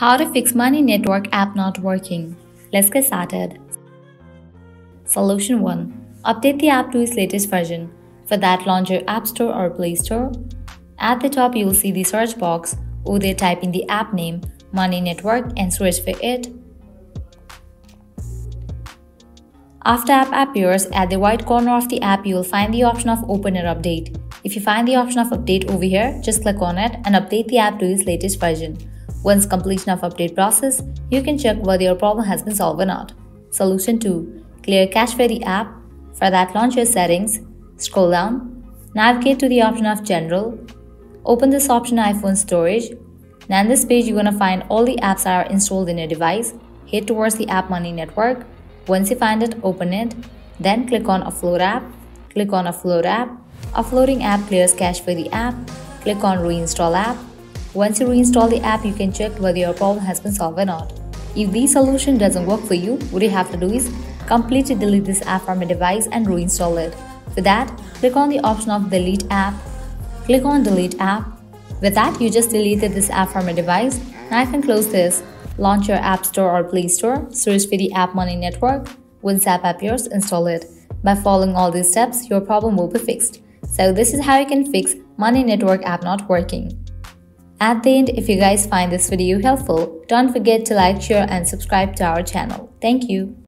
How to fix Money Network app not working. Let's get started. Solution 1. Update the app to its latest version. For that, launch your App Store or Play Store. At the top, you will see the search box. Over there, type in the app name, Money Network, and search for it. After app appears, at the right corner of the app, you will find the option of Open or Update. If you find the option of Update over here, just click on it and update the app to its latest version. Once completion of update process, you can check whether your problem has been solved or not. Solution 2. Clear cache for the app. For that, launch your settings, scroll down, navigate to the option of General, open this option iPhone Storage. Now in this page, you're to find all the apps that are installed in your device. Head towards the App Money Network. Once you find it, open it. Then click on Offload app. Click on Offload app. Offloading app clears cache for the app. Click on Reinstall app. Once you reinstall the app, you can check whether your problem has been solved or not. If this solution doesn't work for you, what you have to do is completely delete this app from your device and reinstall it. For that, click on the option of Delete app. Click on Delete app. With that, you just deleted this app from your device. Now you can close this. Launch your App Store or Play Store, search for the App Money Network. Once app appears, install it. By following all these steps, your problem will be fixed. So this is how you can fix Money Network app not working. At the end, if you guys find this video helpful, don't forget to like, share and subscribe to our channel. Thank you.